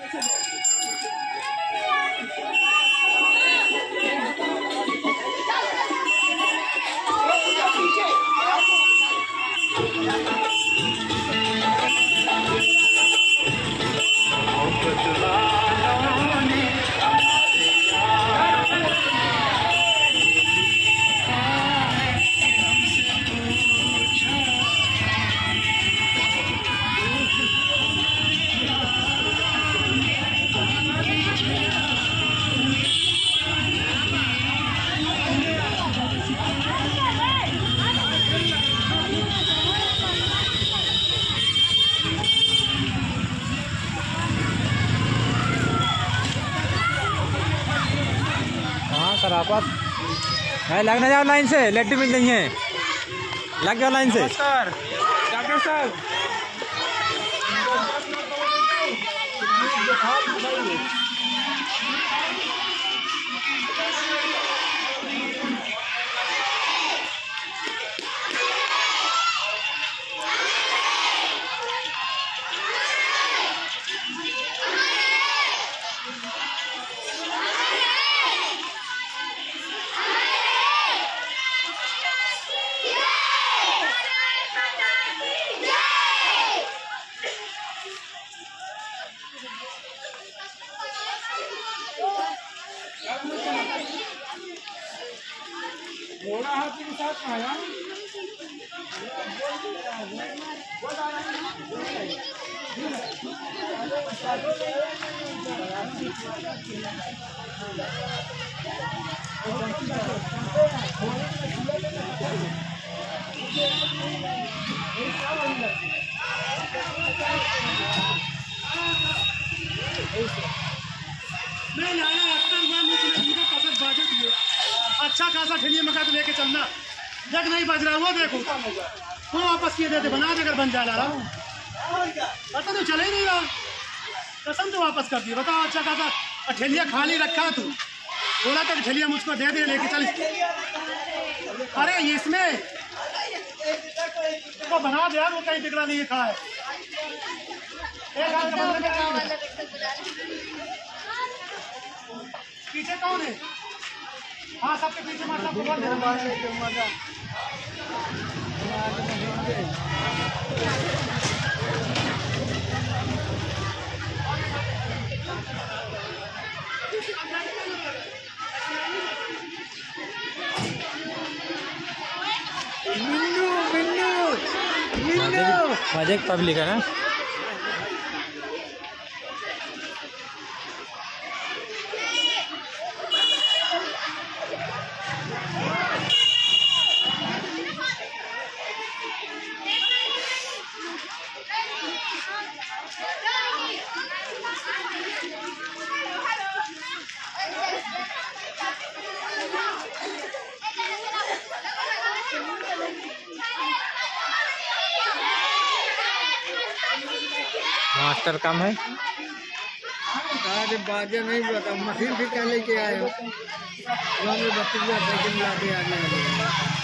हाँ सरापत है लगना जाओ लाइन से लेट्टी मिल रही है। लग जाओ लाइन से। डॉक्टर साहब। घोड़ा हाथी के साथ आया मैं लाया उनका कसर बाजे दिए अच्छा खासा ठेलिए तो चलना जग नहीं बज रहा, वो देखो। वो वापस किए देते, बना दे अगर बन जा रहा। पता तो चले ही नहीं रहा। कसम तो वापस कर दिए। बताओ अच्छा खासा और ठेलिया खाली रखा तू। बोला था कि ठेलिया मुझको दे दे, लेके चल। अरे, इसमें तो बना दे यार, वो कहीं बिगड़ा नहीं खा है एक हाथ का बंदे में क्या है? पीछे कौन है हाँ सबके पीछे माता भगवान दे मज़े पब्लिक है ना मास्टर कम है। बाजे नहीं बता मशीन भी क्या लेके आए हो? साइकिल